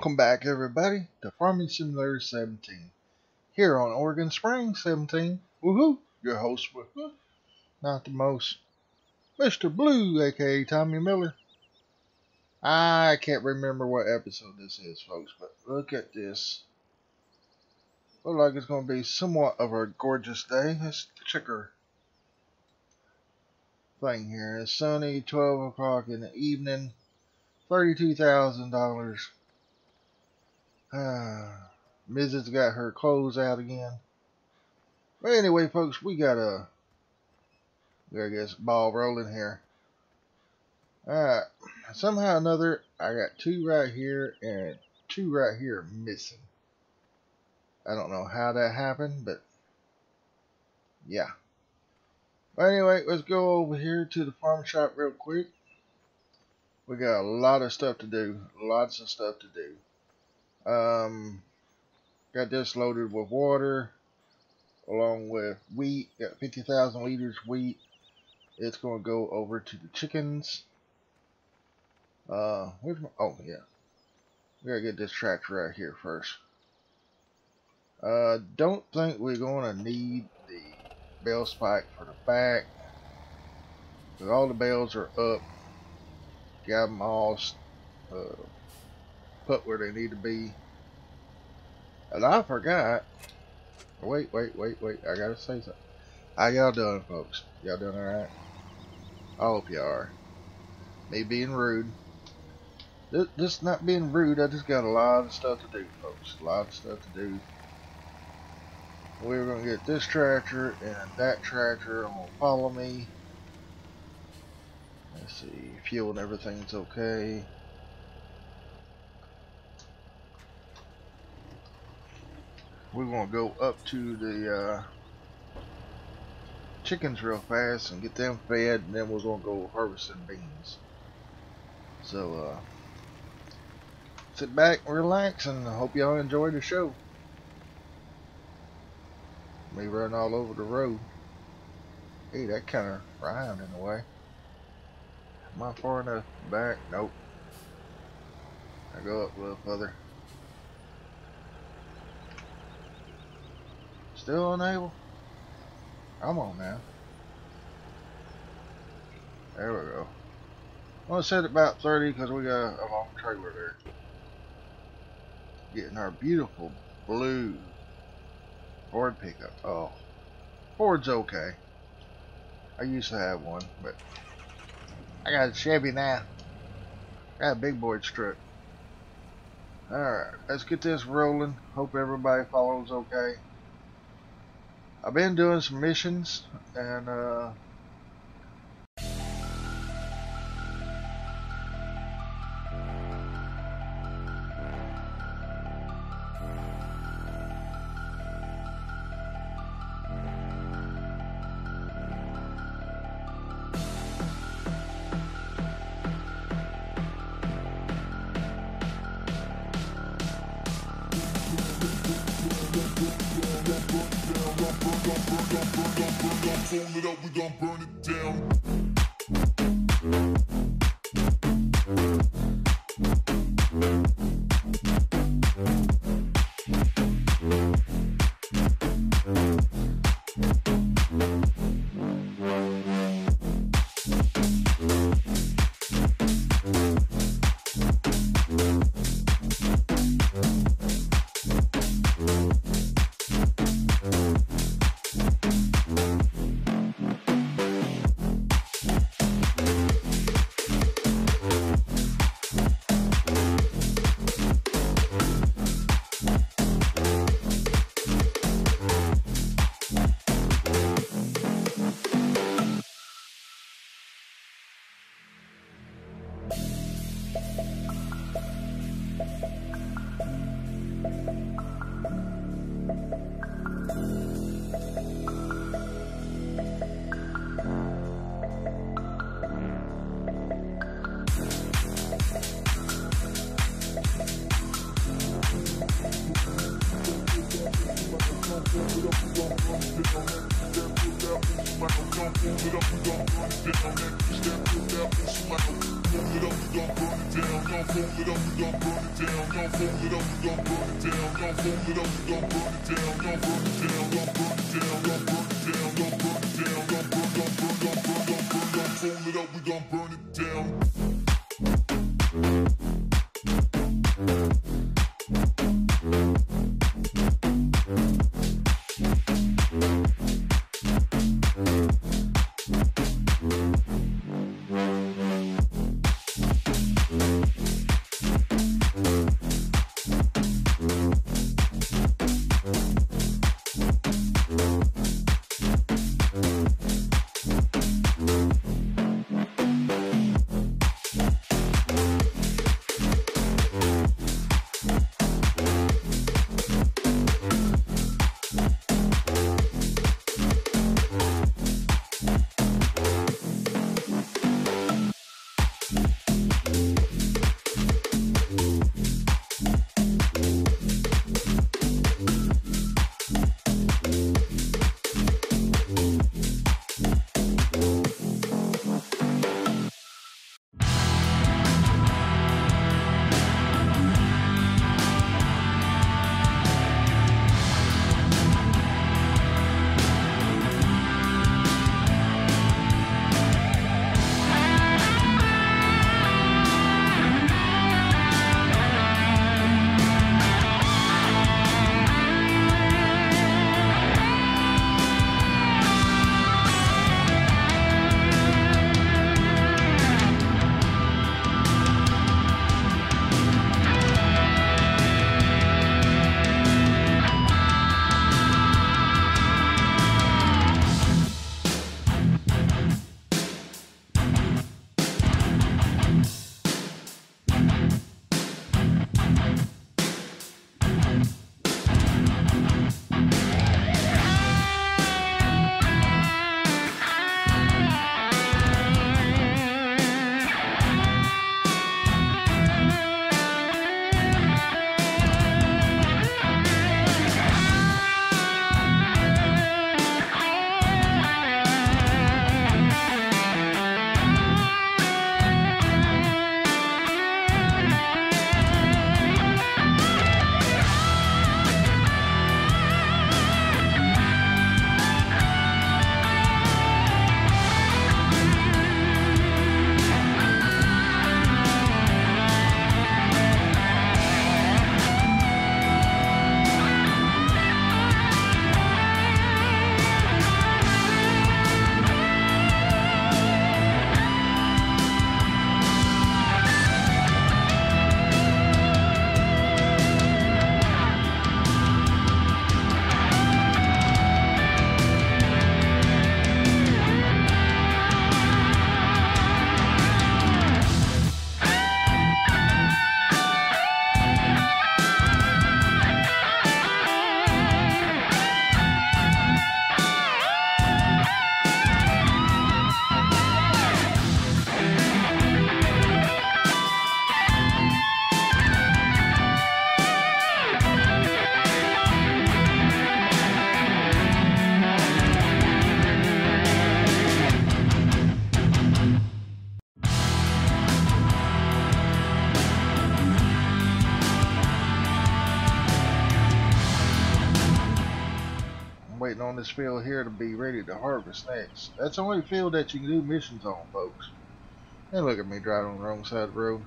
Welcome back, everybody, to Farming Simulator 17. Here on Oregon Springs 17. Woohoo! Your host with not the most, Mr. Blue, aka Tommy Miller. I can't remember what episode this is, folks, but look at this. Look like it's going to be somewhat of a gorgeous day. Let's check thing here. It's sunny, 12 o'clock in the evening, $32,000. Mrs. got her clothes out again. But anyway, folks, we got a, we get this ball rolling here. Alright, somehow or another, I got two right here and two right here missing. I don't know how that happened, but yeah. But anyway, let's go over here to the farm shop real quick. We got a lot of stuff to do. Lots of stuff to do. Um, got this loaded with water along with wheat. Got 50,000 liters wheat. It's going to go over to the chickens. Uh, where's my, oh yeah. We gotta get this tractor right here first. Uh, don't think we're going to need the bale spike for the back. Because all the bales are up. Got them all uh, put where they need to be. And I forgot. Wait, wait, wait, wait. I gotta say something. How y'all doing, folks? Y'all doing alright? I hope y'all are. Me being rude. This, this not being rude, I just got a lot of stuff to do, folks. A lot of stuff to do. We're gonna get this tractor and that tractor. I'm gonna follow me. Let's see, fuel and everything's okay. We're going to go up to the uh, chickens real fast and get them fed and then we're going to go harvesting beans. So uh, sit back relax and I hope y'all enjoy the show. Me running all over the road. Hey that kind of rhymed in a way. Am I far enough back? Nope. I go up a little further Still unable? Come on now. There we go. I'm going to set about 30 because we got a long trailer there. Getting our beautiful blue Ford pickup. Oh, Ford's okay. I used to have one, but I got a Chevy now. Got a big boy truck. Alright, let's get this rolling. Hope everybody follows okay. I've been doing some missions and uh, it up, we gon' burn it down. Waiting on field here to be ready to harvest next. That's the only field that you can do missions on, folks. And look at me driving on the wrong side of the road.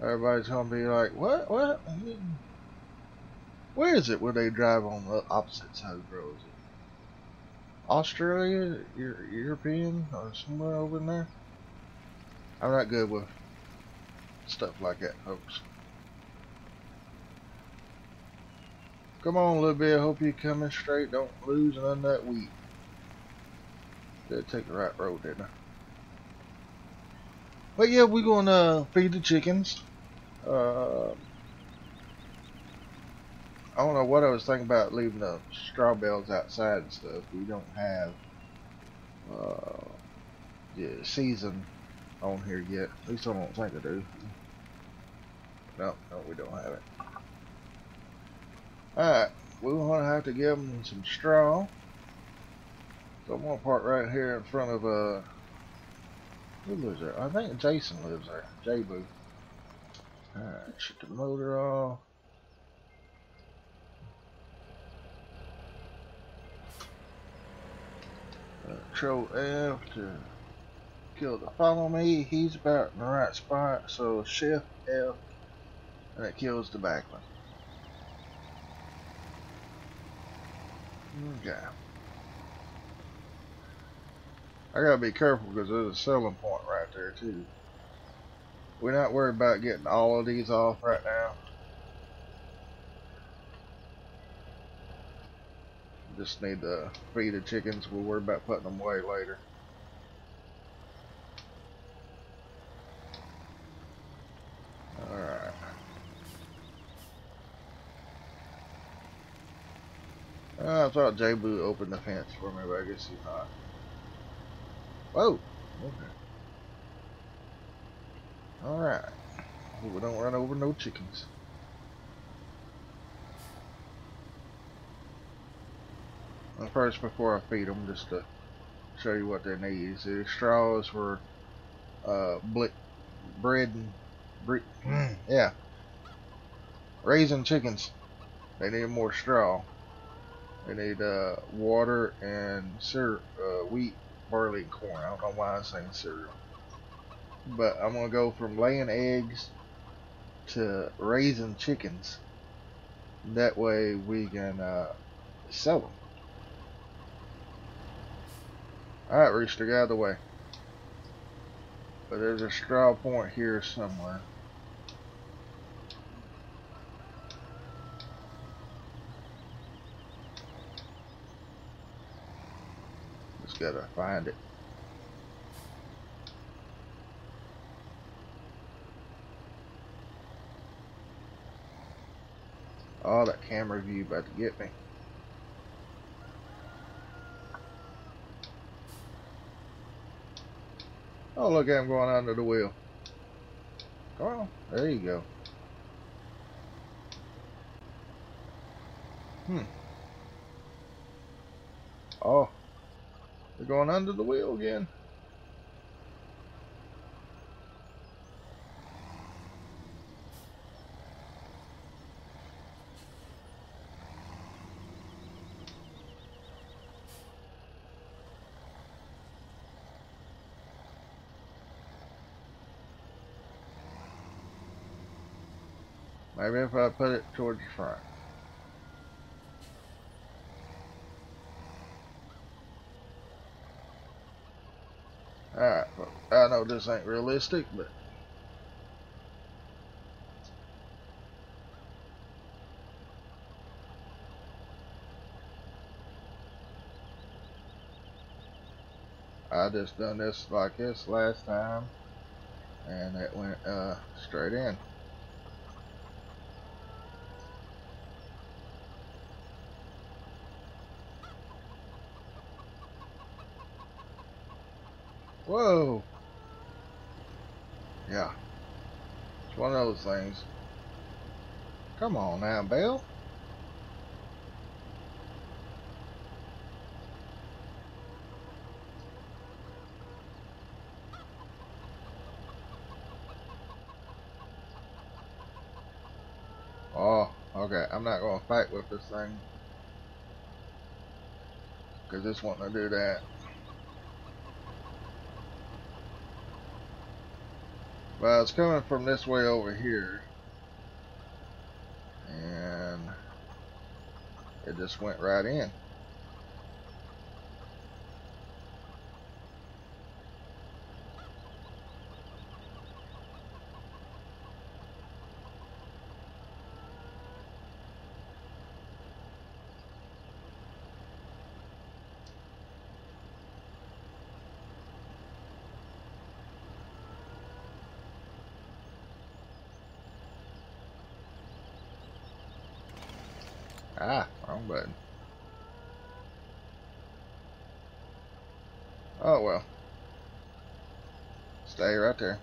Everybody's gonna be like, what, what? Where is it where they drive on the opposite side of the road? Australia, European, or somewhere over there? I'm not good with stuff like that, folks. Come on, little bit. Hope you're coming straight. Don't lose none of that wheat. Did take the right road, didn't I? But yeah, we're gonna feed the chickens. Uh, I don't know what I was thinking about leaving the straw bales outside and stuff. We don't have uh, the season on here yet. At least I don't think I do. No, no, we don't have it. Alright, we're going to have to give them some straw. So I'm going to park right here in front of, uh, who lives there? I think Jason lives there. J-Boo. Alright, shut the motor off. Control F to kill the follow me. He's about in the right spot, so shift F and it kills the back Okay. I gotta be careful because there's a selling point right there too. We're not worried about getting all of these off right now. Just need to feed the chickens. We'll worry about putting them away later. Uh, I thought J-Boo opened the fence for me, but I guess he's not. Whoa! Okay. Alright. We don't run over no chickens. First, before I feed them, just to show you what they need. See, straws for uh, bread and bre yeah, raising chickens. They need more straw. They need uh, water and syrup, uh, wheat, barley, and corn. I don't know why I'm saying cereal. But I'm going to go from laying eggs to raising chickens. That way we can uh, sell them. Alright, Rooster, get out of the way. But there's a straw point here somewhere. Gotta find it. Oh, that camera view about to get me. Oh, look at him going under the wheel. Oh, there you go. Hmm. Oh, they're going under the wheel again. Maybe if I put it towards the front. Alright, well, I know this ain't realistic, but I just done this like this last time and it went uh, straight in. Whoa. Yeah. It's one of those things. Come on now, Bill. Oh, okay. I'm not going to fight with this thing. Because it's wanting to do that. Well, it's coming from this way over here. And it just went right in. Ah, wrong button. Oh well. Stay right there.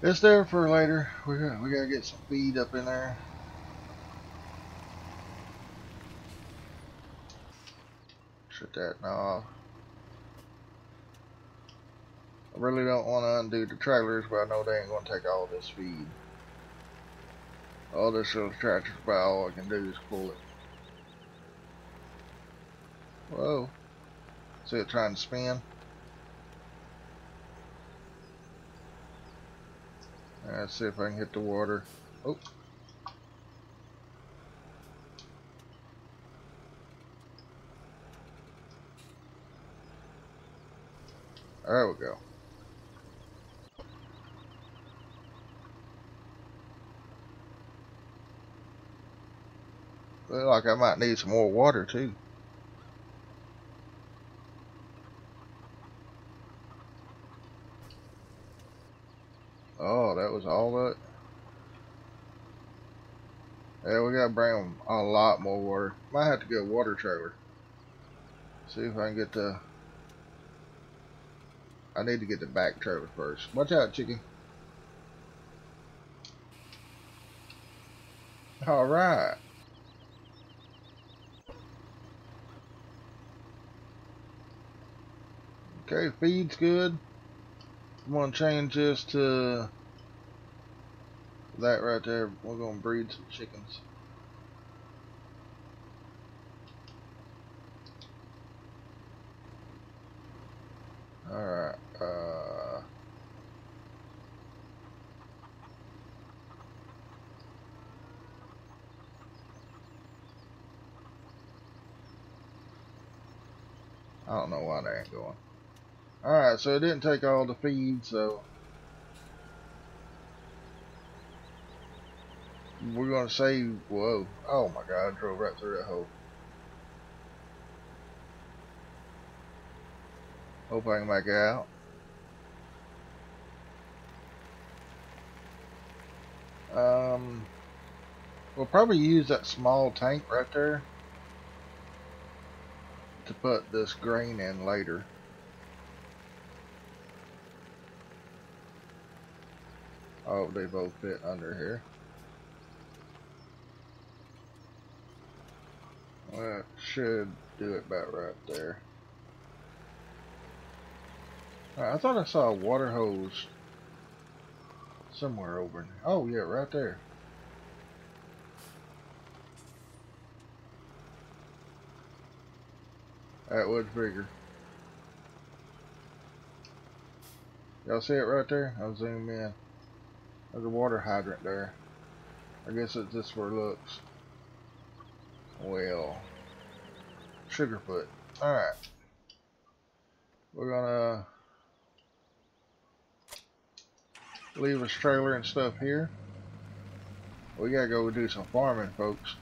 It's there for later. We got we gotta get some feed up in there. Shut that knob. I really don't want to undo the trailers, but I know they ain't gonna take all this feed. All this little tractor's about all I can do is pull it. Whoa. See it trying to spin? Let's see if I can hit the water. Oh. There we go. Look like I might need some more water too. Oh, that was all that. Yeah, we gotta bring a lot more water. Might have to get a water trailer. See if I can get the. I need to get the back trailer first. Watch out, chicken. All right. Okay, feed's good. I'm gonna change this to that right there. We're gonna breed some chickens. Alright, uh I don't know why they ain't going. Alright, so it didn't take all the feed, so we're gonna save whoa. Oh my god, I drove right through that hole. Hope I can make it out. Um we'll probably use that small tank right there to put this grain in later. Oh, they both fit under here. That should do it about right there. Uh, I thought I saw a water hose somewhere over there. Oh, yeah, right there. That was bigger. Y'all see it right there? I'll zoom in. There's a water hydrant there. I guess it's just where it looks. Well, Sugarfoot. Alright. We're gonna leave his trailer and stuff here. We gotta go do some farming, folks.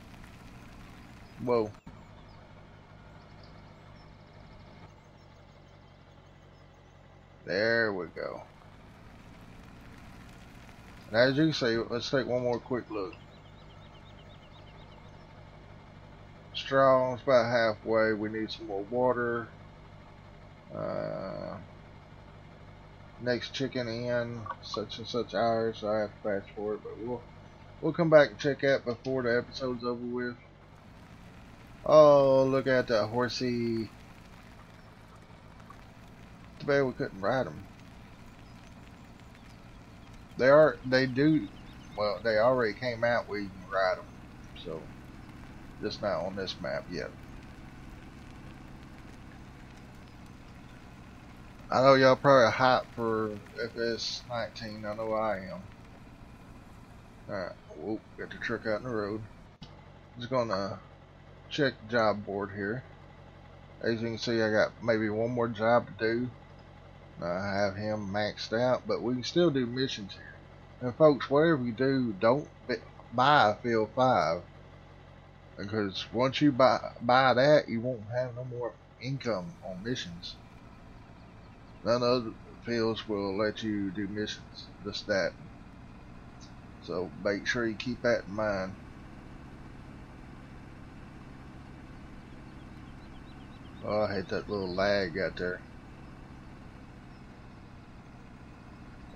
Whoa. There we go. And as you say, let's take one more quick look. Straw's about halfway. We need some more water. Uh, next chicken in such and such hours, so I have to fast forward, but we'll we'll come back and check out before the episode's over with. Oh, look at that horsey. Too bad we couldn't ride them. They are, they do, well, they already came out you can ride them. So, just not on this map yet. I know y'all probably hyped for FS19. I know I am. Alright, whoop, got the truck out in the road. Just gonna check the job board here. As you can see, I got maybe one more job to do. I have him maxed out, but we can still do missions here. And folks, whatever you do, don't buy a field 5. Because once you buy, buy that, you won't have no more income on missions. None of the fields will let you do missions, just that. So make sure you keep that in mind. Oh, I hate that little lag out there.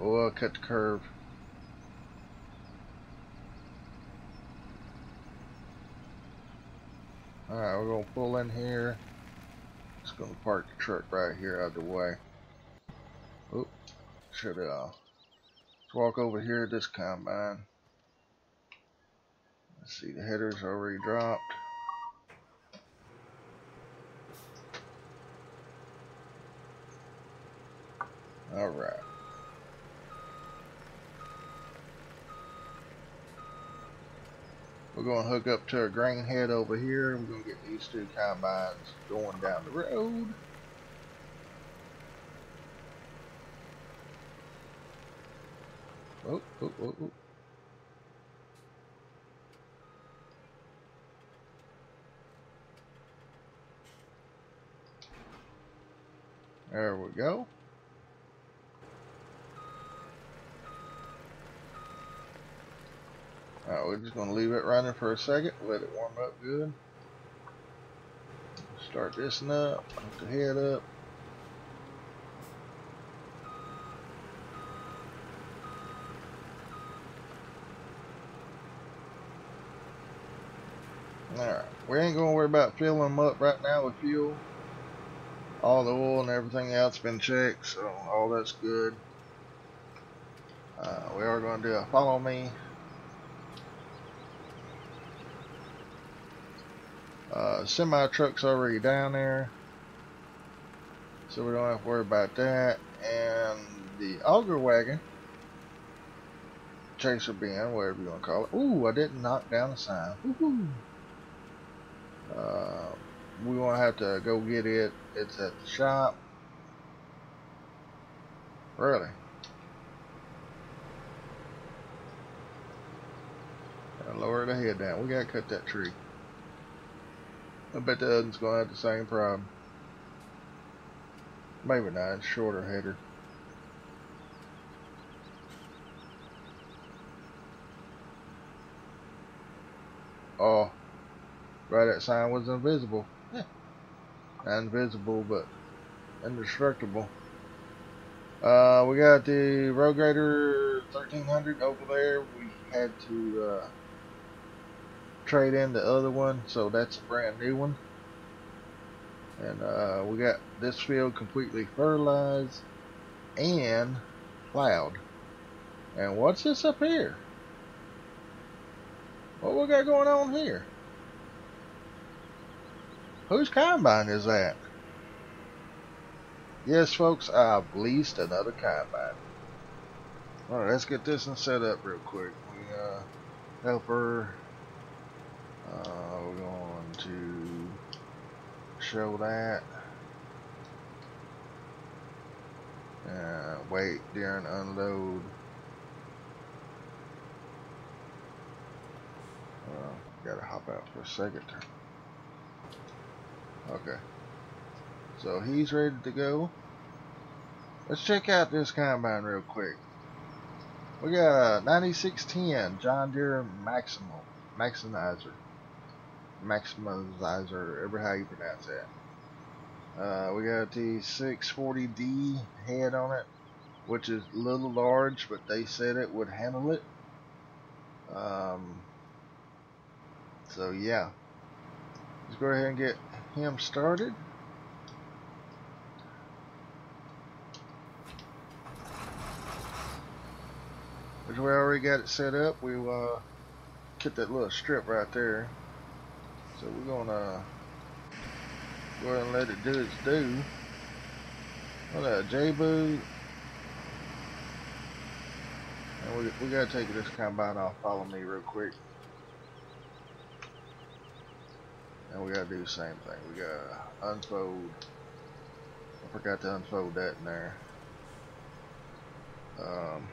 Oh, I cut the curve. Alright, we're going to pull in here. Just going to park the truck right here out of the way. Oop, shut it off. Let's walk over here to this combine. Let's see, the header's already dropped. Alright. We're going to hook up to a grain head over here. We're going to get these two combines going down the road. Oh, oh, oh, oh. There we go. Alright, we're just going to leave it running for a second, let it warm up good. Start this one up, put the head up. Alright, we ain't going to worry about filling them up right now with fuel. All the oil and everything else been checked, so all that's good. Uh, we are going to do a follow me Uh, semi truck's already down there, so we don't have to worry about that. And the auger wagon, chaser bin, whatever you want to call it. Ooh, I didn't knock down the sign. Uh, we won't have to go get it. It's at the shop. Really? lower the head down. We gotta cut that tree. I bet the other's going to have the same problem. Maybe not, shorter header. Oh, right, that sign was invisible. Yeah. invisible, but indestructible. Uh, we got the RoGator 1300 over there. We had to, uh, trade in the other one, so that's a brand new one. And uh, we got this field completely fertilized and plowed. And what's this up here? What we got going on here? Whose combine is that? Yes, folks, I've leased another combine. Alright, let's get this one set up real quick. We, uh, helper uh, we're going to show that. Uh, wait during unload. Uh, gotta hop out for a second. Okay. So he's ready to go. Let's check out this combine real quick. We got a 9610 John Deere Maximal Maximizer. Maximizer, ever how you pronounce that. Uh, we got the 640D head on it, which is a little large, but they said it would handle it. Um, so yeah, let's go ahead and get him started. Which we already got it set up. We uh, cut that little strip right there. So we're gonna go ahead and let it do its due. What that J-boot. And we, we gotta take this combine off. Follow me real quick. And we gotta do the same thing. We gotta unfold. I forgot to unfold that in there. Um,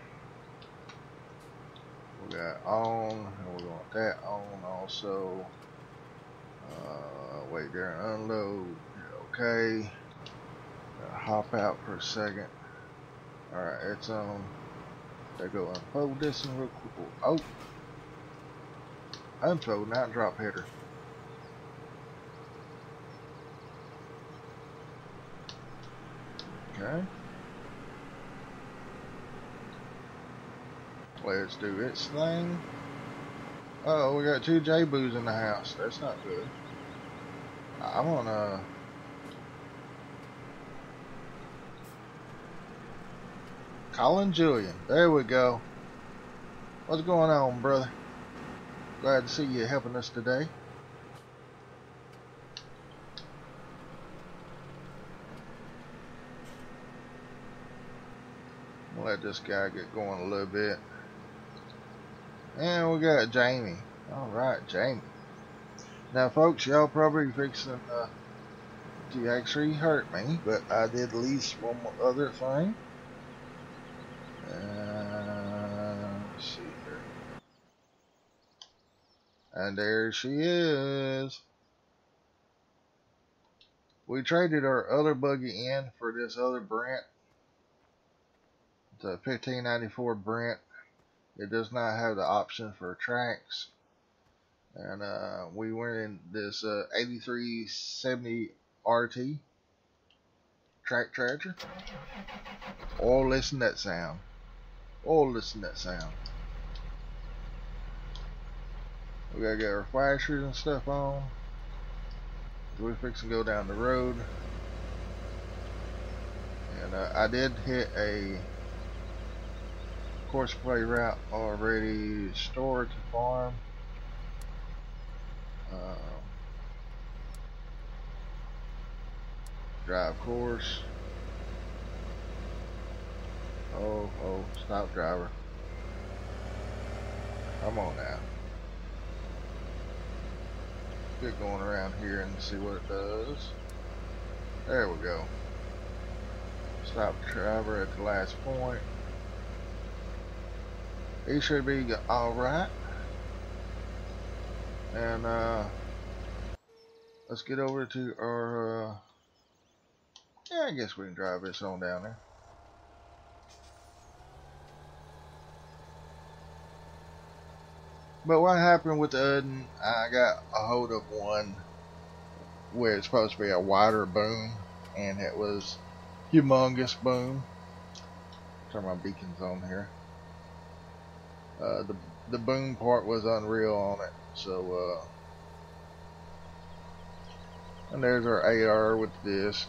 we got on, and we want that on also. Uh, wait there and unload. Okay. Hop out for a second. Alright, it's on. They go unfold this one real quick. Oh! Unfold, not drop header. Okay. Let's do its thing. Oh, we got two J-Boos in the house. That's not good. I'm gonna Collin Julian. There we go. What's going on, brother? Glad to see you helping us today. Let this guy get going a little bit. And we got Jamie. Alright, Jamie. Now, folks, y'all probably fixing uh, to actually hurt me, but I did at least one other thing. Uh, see here. And there she is. We traded our other buggy in for this other Brent. The 1594 Brent. It does not have the option for tracks and uh, we went in this uh, 8370 RT track tractor. Oh, listen that sound. Oh, listen that sound. We gotta get our flashers and stuff on. We're fixing to go down the road. And uh, I did hit a course play route already stored to farm. Um, drive course. Oh, oh, stop driver. Come on now. Get going around here and see what it does. There we go. Stop driver at the last point. He should be alright. And uh, let's get over to our, uh, yeah, I guess we can drive this on down there. But what happened with the Udden, I got a hold of one where it's supposed to be a wider boom, and it was humongous boom. Turn my beacons on here. Uh, the the boom part was unreal on it. So, uh, and there's our AR with this.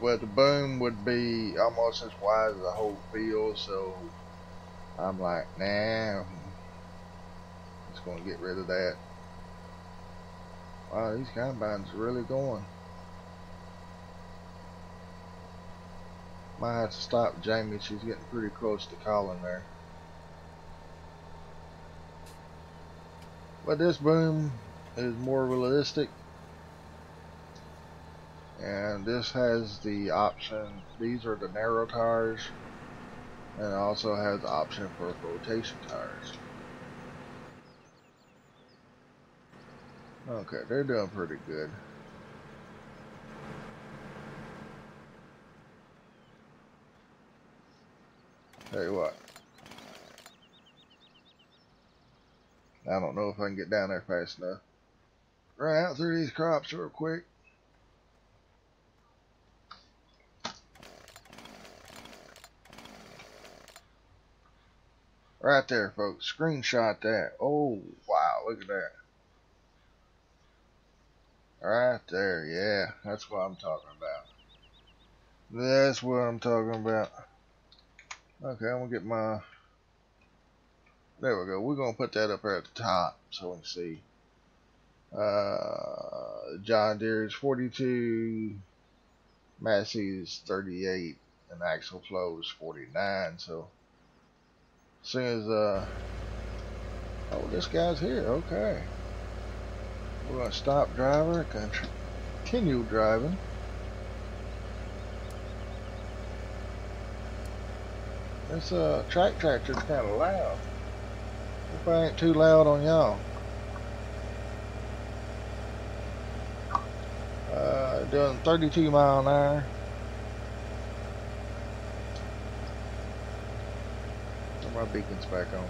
But the boom would be almost as wide as the whole field, so I'm like, nah, just gonna get rid of that. Wow, these combines really going. Might have to stop Jamie, she's getting pretty close to calling there. But this boom is more realistic. And this has the option, these are the narrow tires. And also has the option for rotation tires. Okay, they're doing pretty good. Tell you what, I don't know if I can get down there fast enough. Run out through these crops real quick. Right there, folks. Screenshot that. Oh, wow. Look at that. Right there. Yeah, that's what I'm talking about. That's what I'm talking about. Okay, I'm to get my there we go. We're to put that up here at the top so we can see. Uh, John Deere is 42, Massey is 38, and Axial-Flow is 49. So, soon as, uh, oh, this guy's here. Okay. We're to stop driving, continue driving. This uh, track tractor's kind of loud. Hope I ain't too loud on y'all. Uh, doing 32 mile an hour. Put my beacons back on.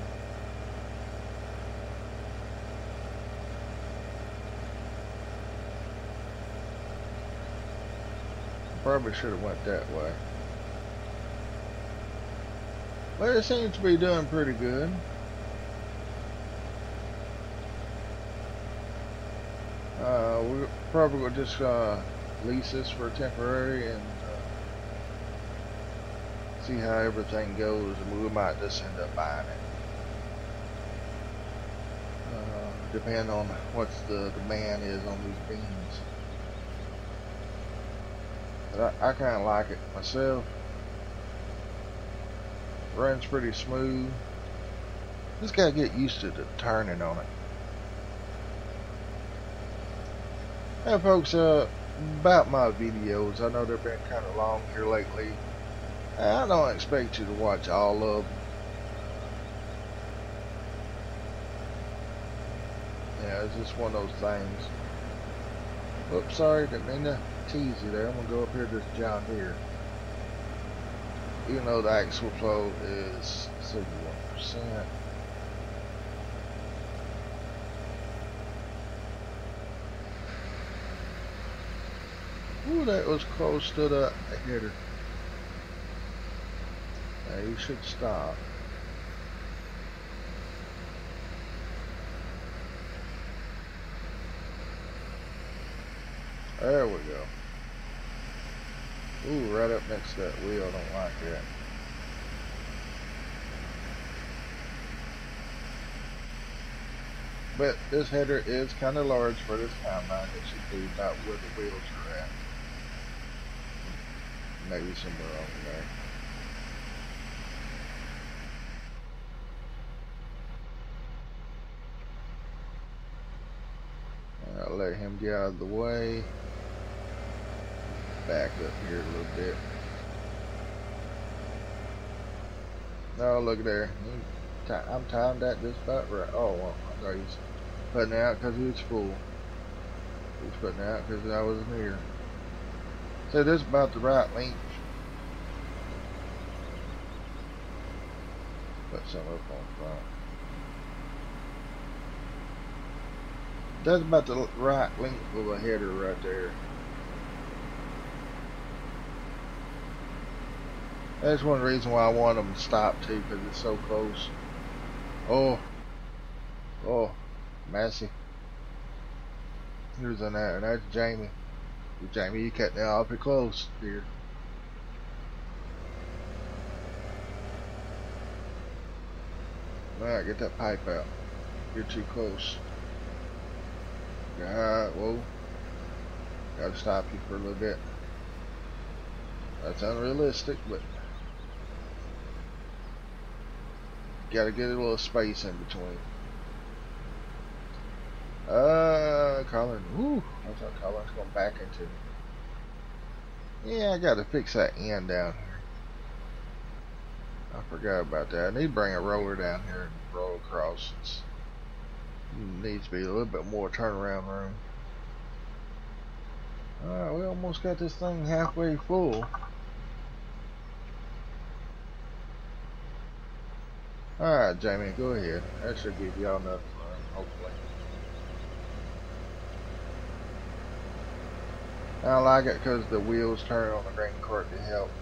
Probably should have went that way. But it seems to be doing pretty good. We probably will just uh, lease this for temporary and uh, see how everything goes, and we might just end up buying it. Uh, depending on what the demand is on these beans. But I, I kind of like it myself. Runs pretty smooth. Just gotta get used to the turning on it. Hey folks, uh, about my videos, I know they've been kind of long here lately. I don't expect you to watch all of them. Yeah, it's just one of those things. Oops, sorry, didn't mean to tease you there. I'm gonna go up here to John Deere. Even though the Axial-Flow is 61%. Ooh, that was close to the header. Now you should stop. There we go. Ooh, right up next to that wheel. Don't like that. But this header is kind of large for this timeline. It should be about where the wheels are at. Maybe somewhere over there. I'll let him get out of the way. Back up here a little bit. Oh, look there. I'm timed at this about right. Oh, well, I thought he was putting out because he was full. He was putting out because I was near. So this is about the right length. Put some up on front. That's about the right length of a header right there. That's one reason why I want them to stop too, because it's so close. Oh, oh, Massey. Who's in there? That's Jamie. Jamie, you cutting it awfully close, here. Alright, get that pipe out. You're too close. Yeah, whoa. Gotta stop you for a little bit. That's unrealistic, but gotta get a little space in between. Uh, Collin. Woo! I thought Collin's going back into. Yeah, I gotta fix that end down here. I forgot about that. I need to bring a roller down here and roll across. It needs to be a little bit more turnaround room. Alright, we almost got this thing halfway full. Alright, Jamie, go ahead. That should give y'all enough fun, hopefully. I like it because the wheels turn on the green cart to help.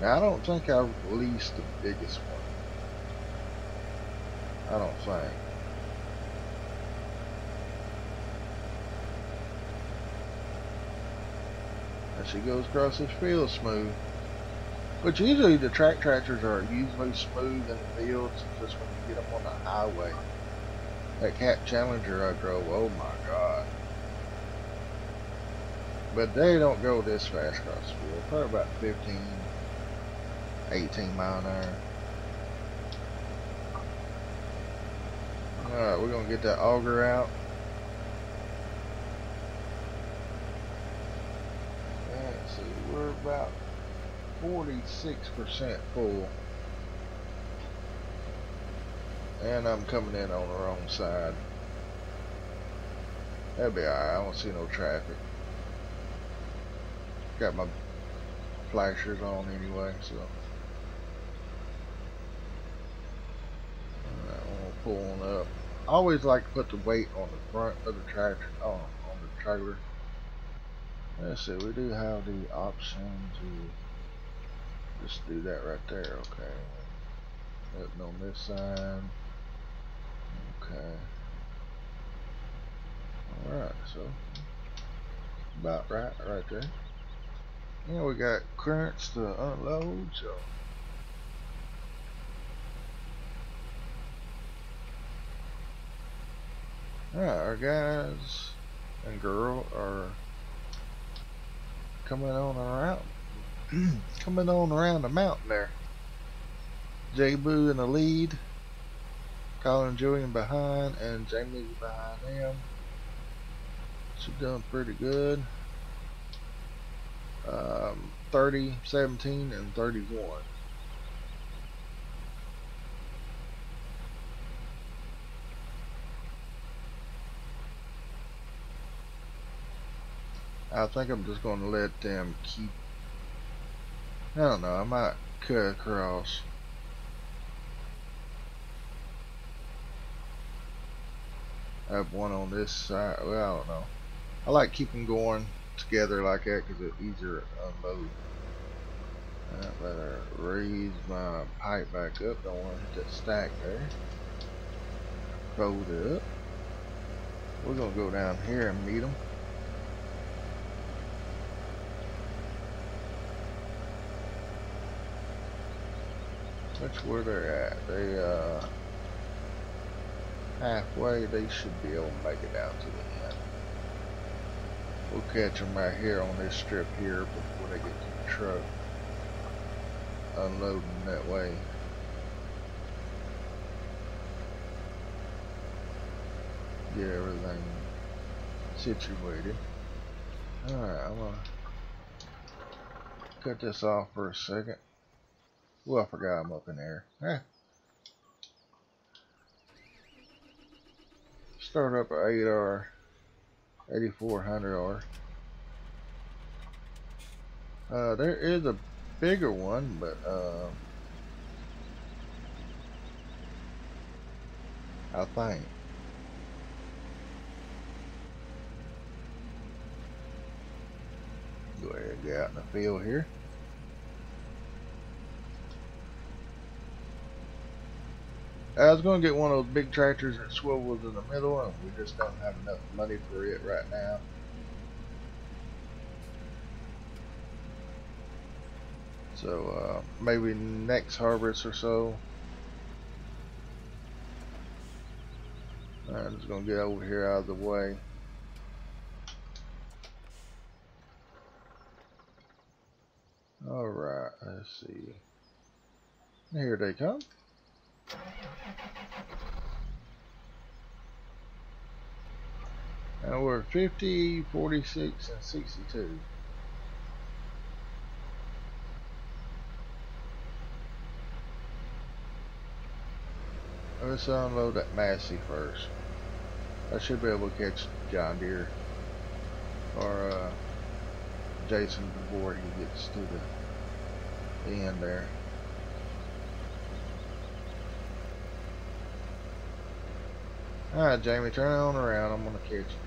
Now, I don't think I've leased the biggest one. I don't think. As she goes across this field smooth. But usually the track tractors are usually smooth in the fields, just when you get them on the highway. That Cat Challenger I drove, oh my god. But they don't go this fast across the field, probably about 15, 18 mile an hour. Alright, we're going to get that auger out. Let's see, we're about 46% full. And I'm coming in on the wrong side. That'll be alright, I don't see no traffic. Got my flashers on anyway, so. pulling up. I always like to put the weight on the front of the tractor, oh, on the trailer. Let's see, we do have the option to just do that right there, okay. Nothing on this side. Okay. Alright, so about right right there. And we got clearance to unload, so Alright, our guys and girl are coming on around coming on around the mountain there. J-Boo in the lead, Collin Julian behind, and Jamie behind them. She's doing pretty good. Um, 30, 17, and 31. I think I'm just going to let them keep. I don't know. I might cut across. I have one on this side. Well, I don't know. I like keeping going together like that because it's easier to unload. I better raise my pipe back up. Don't want to hit that stack there. Fold it up. We're going to go down here and meet them. That's where they're at. They, uh, halfway, they should be able to make it out to the end. We'll catch them right here on this strip here before they get to the truck. Unloading that way. Get everything situated. Alright, I'm gonna cut this off for a second. Well, I forgot I'm up in there. Eh. Start up at 8R, 8400R. Uh, there is a bigger one, but uh, I think. Go ahead and get out in the field here. I was going to get one of those big tractors that swivels in the middle, and we just don't have enough money for it right now. So uh, maybe next harvest or so. I'm just going to get over here out of the way. Alright, let's see. Here they come. And we're 50, 46, and 62. Let's unload that Massey first. I should be able to catch John Deere or uh, Jason before he gets to the end there. Alright, Jamie, turn on around. I'm going to catch you.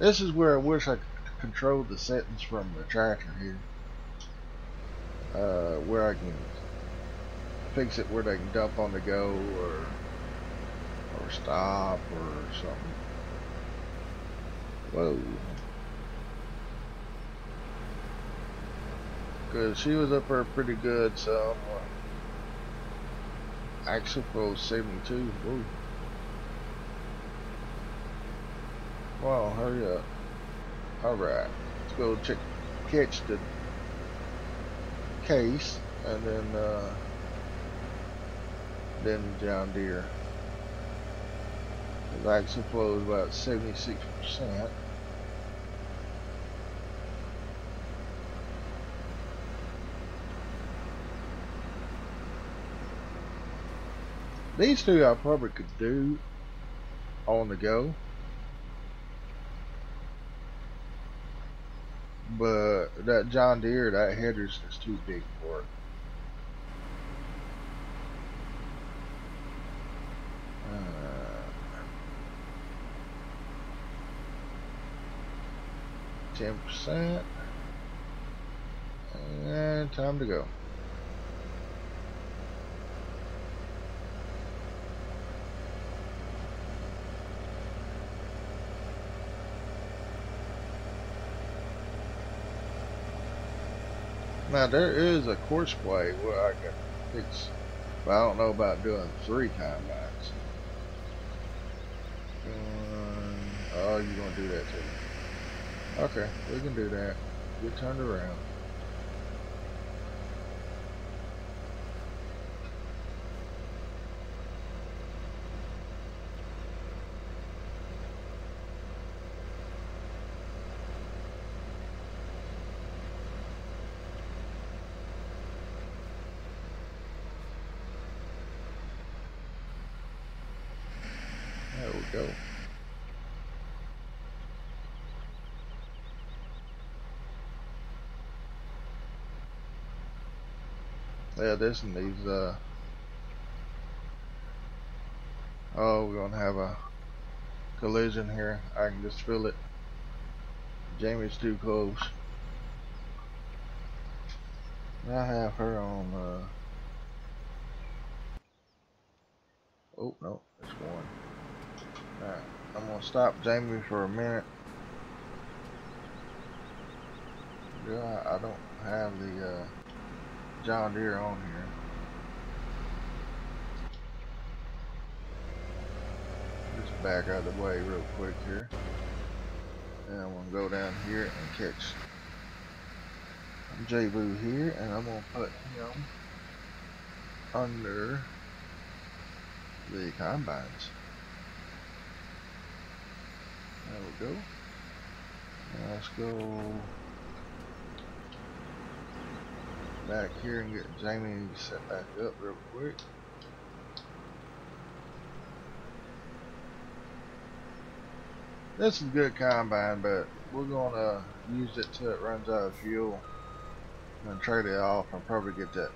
This is where I wish I could control the settings from the tractor here. Uh, where I can fix it where they can dump on the go or or stop or something. Whoa. Cause she was up there pretty good, so i Axial-Flow 72. Whoa. Well, hurry up. Alright. Let's go check, catch the case and then, uh, then John Deere. The Axial-Flow is about 76%. These two I probably could do on the go. But that John Deere, that header's is too big for it. Uh, ten percent, and time to go. Now there is a Courseplay where I can but I don't know about doing three combines. Um, oh, you're gonna do that too. Okay, we can do that. Get turned around. There we go. Yeah, this needs uh Oh, we're gonna have a collision here. I can just feel it. Jamie's too close. I have her on uh Oh no, it's one. Alright, I'm gonna stop Jamie for a minute. Yeah, I don't have the uh, John Deere on here. Just back out of the way real quick here. And I'm gonna go down here and catch J Boo here, and I'm gonna put him under the combines. There we go. Now let's go back here and get Jamie set back up real quick. This is a good combine, but we're gonna use it till it runs out of fuel. and trade it off and probably get that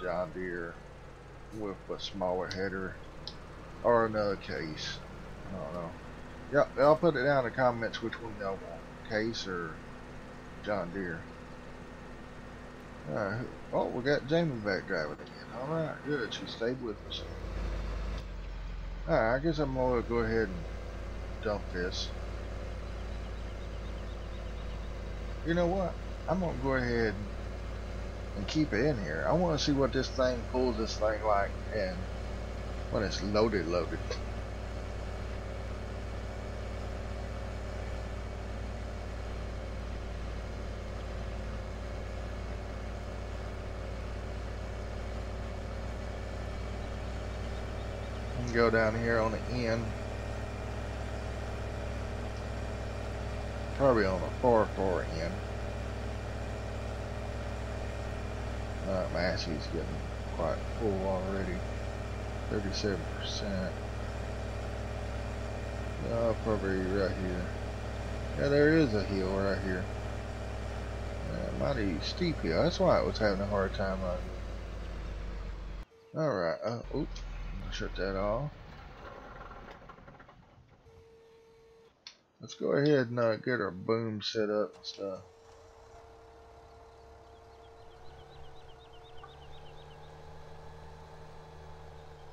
John Deere with a smaller header or another case. I don't know. Yep, I'll put it down in the comments which one y'all want. Case or John Deere. Alright, oh, we got Jamie back driving again. Alright, good. She stayed with us. Alright, I guess I'm gonna go ahead and dump this. You know what? I'm gonna go ahead and keep it in here. I want to see what this thing pulls this thing like and when it's loaded loaded. Go down here on the end. Probably on the far, far end. Uh, Massey's getting quite full already. 37%. Uh, probably right here. Yeah, there is a hill right here. Uh, mighty steep hill. That's why I was having a hard time on Alright, uh, oops shut that off. Let's go ahead and uh, get our boom set up and stuff.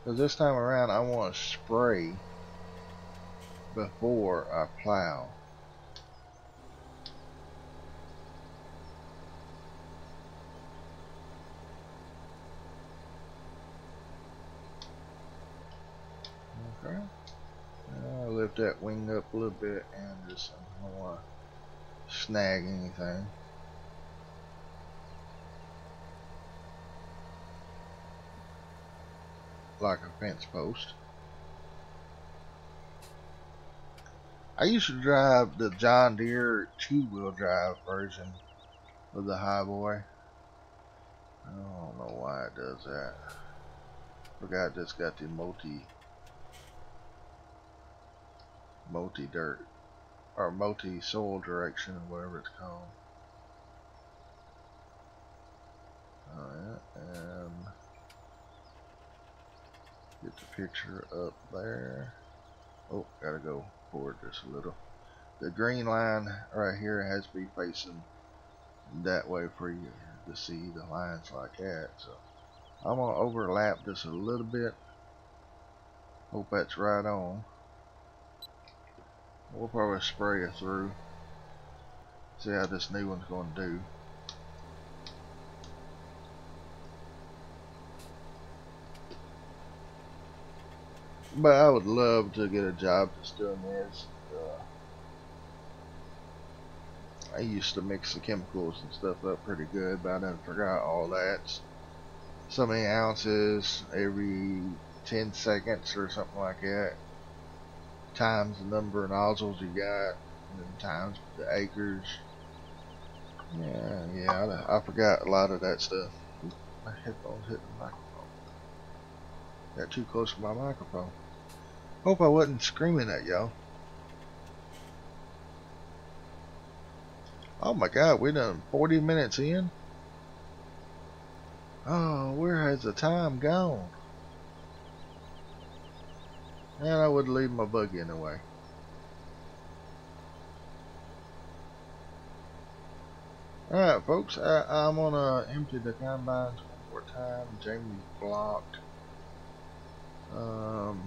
Because this time around I want to spray before I plow. Uh, okay. I'll lift that wing up a little bit and just I don't want to snag anything. Like a fence post. I used to drive the John Deere two-wheel drive version of the Highboy. I don't know why it does that. Forgot this got the multi multi dirt or multi soil direction or whatever it's called. Alright, and get the picture up there. Oh, gotta go forward just a little. The green line right here has to be facing that way for you to see the lines like that. So I'm gonna overlap this a little bit. Hope that's right on. We'll probably spray it through. See how this new one's going to do. But I would love to get a job that's doing this. Uh, I used to mix the chemicals and stuff up pretty good, but I done forgot all that. So many ounces every 10 seconds or something like that. Times the number of nozzles you got, and then times the acres. Yeah, yeah, I, I forgot a lot of that stuff. My headphones hit the microphone. Got too close to my microphone. Hope I wasn't screaming at y'all. Oh my god, we done 40 minutes in? Oh, where has the time gone? And I would leave my buggy in the way. Alright folks, I, am gonna empty the combines one more time. Jamie's blocked. Um,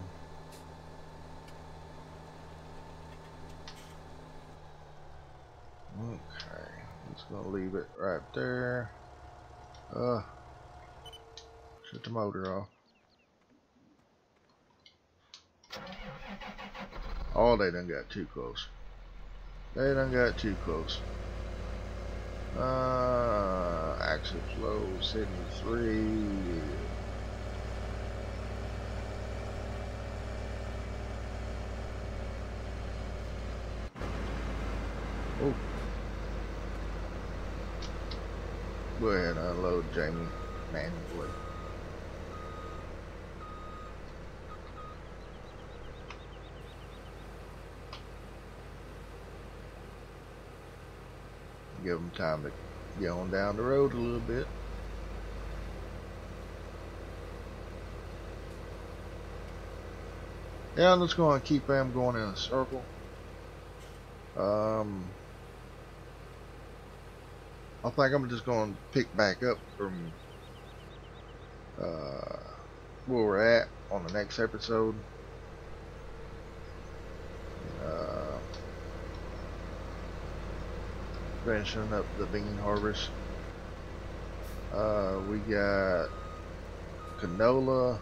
okay, I'm just gonna leave it right there. Uh, shut the motor off. Oh, they done got too close. They done got too close. Uh, axle flow 73. Oh. Go ahead unload Jamie manually. Give them time to get on down the road a little bit. Yeah, I'm just going to keep them going in a circle. Um, I think I'm just going to pick back up from uh, where we're at on the next episode. Finishing up the bean harvest. Uh, we got canola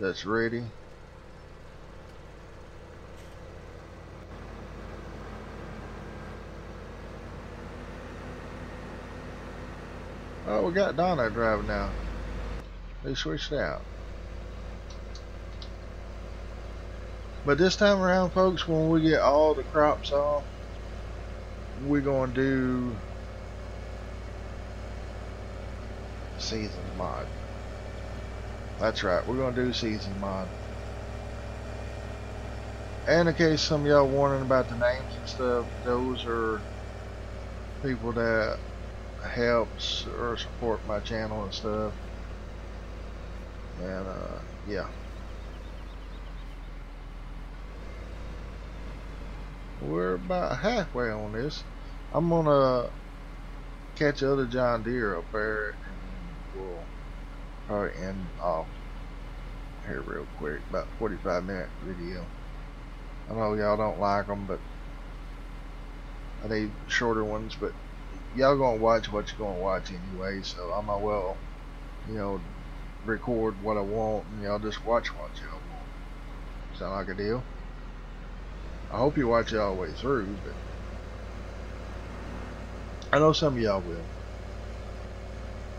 that's ready. Oh, we got Donna driving now. They switched out. But this time around, folks, when we get all the crops off, we're going to do season mod. That's right, we're going to do season mod. And in case some y'all wondering about the names and stuff, those are people that helps or support my channel and stuff. And uh, yeah. We're about halfway on this. I'm gonna catch the other John Deere up there and we'll probably end off here real quick. About 45 minute video. I know y'all don't like them, but I need shorter ones, but y'all gonna watch what you're gonna watch anyway, so I might well, you know, record what I want and y'all just watch what y'all want. Sound like a deal? I hope you watch it all the way through, but I know some of y'all will.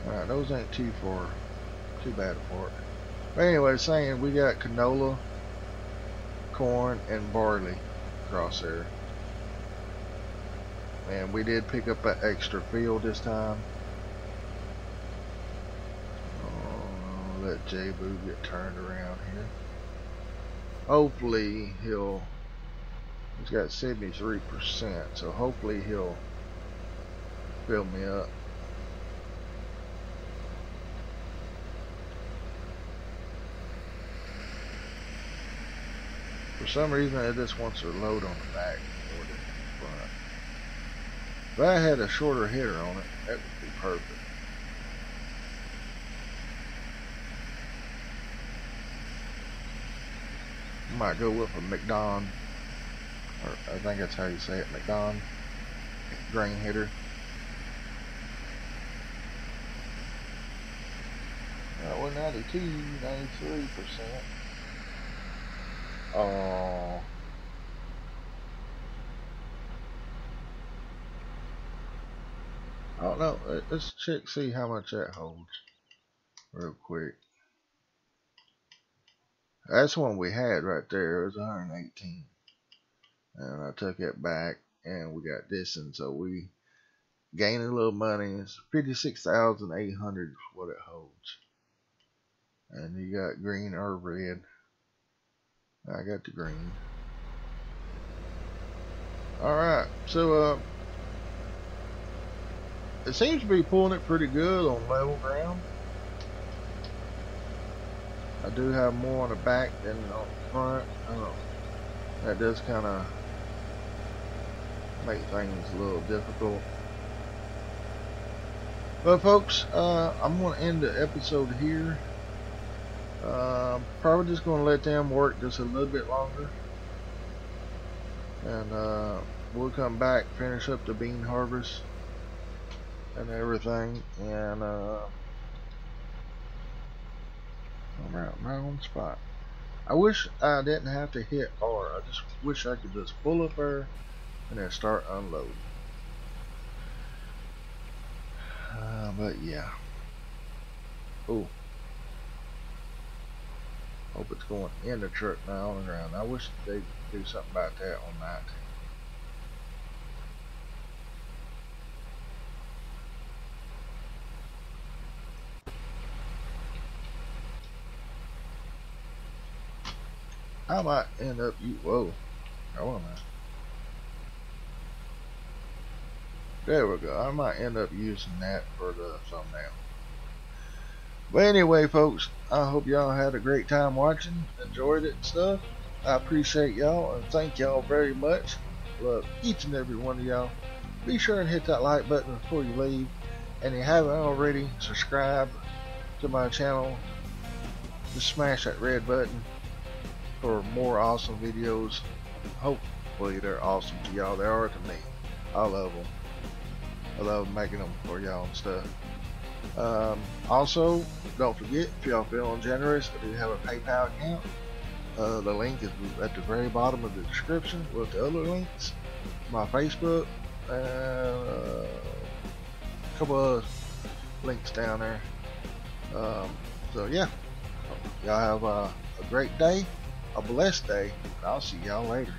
Alright, those ain't too far, too bad apart. But anyway, saying we got canola, corn, and barley across there. And we did pick up an extra field this time. Oh, let J Boo get turned around here. Hopefully he'll he's got 73% so hopefully he'll fill me up. For some reason it just wants to load on the back than the front. If I had a shorter header on it, that would be perfect. Might go with a MacDon, or I think that's how you say it, MacDon grain header. That was 92, 93%. Oh. I don't know. Uh, let's check see how much that holds real quick. That's one we had right there. It was 118. And I took it back and we got this and so we gained a little money. It's 56,800 is what it holds. And you got green or red. I got the green. Alright, so uh it seems to be pulling it pretty good on level ground. I do have more on the back than on the front. that does kind of make things a little difficult. But folks, uh, I'm going to end the episode here. Uh, probably just going to let them work just a little bit longer. And uh, we'll come back, finish up the bean harvest and everything. And uh, I'm at my own spot. I wish I didn't have to hit R. I just wish I could just pull up there and then start unloading. Uh, but yeah. Oh. Hope it's going in the truck now on the ground. I wish they'd do something about that on that. I might end up you whoa. Hold on now. There we go. I might end up using that for the thumbnail. But anyway, folks, I hope y'all had a great time watching, enjoyed it and stuff. I appreciate y'all and thank y'all very much. Love each and every one of y'all. Be sure and hit that like button before you leave. And if you haven't already, subscribe to my channel. Just smash that red button for more awesome videos. Hopefully they're awesome to y'all. They are to me. I love them. I love making them for y'all and stuff. Um, also, don't forget, if y'all feeling generous, I do have a PayPal account. Uh, the link is at the very bottom of the description with the other links. My Facebook, and uh, a couple of links down there. Um, so yeah, y'all have a great day a blessed day. I'll see y'all later.